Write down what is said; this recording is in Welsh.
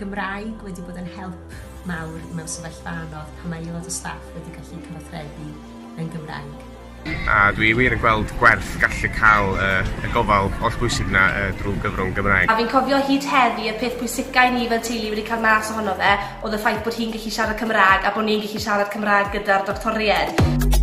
Gymraeg wedi bod yn help mawr mewn sefyllfa anodd pan mae aelod o staff wedi gallu cyfathrebu yn Gymraeg. A dwi wir yn gweld gwerth gallu cael uh, y gofal oll bwysig na uh, drwy gyfrwng Gymraeg. A fi'n cofio hyd heddi y peth pwysicau ni fel teulu wedi cael mas ohono fe oedd y ffaith bod hi'n gallu siarad Cymraeg a bod ni'n gallu siarad Cymraeg gyda'r doctoriaid.